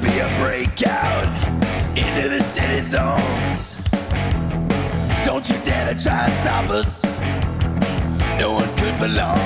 Be a breakout into the city zones. Don't you dare to try and stop us. No one could belong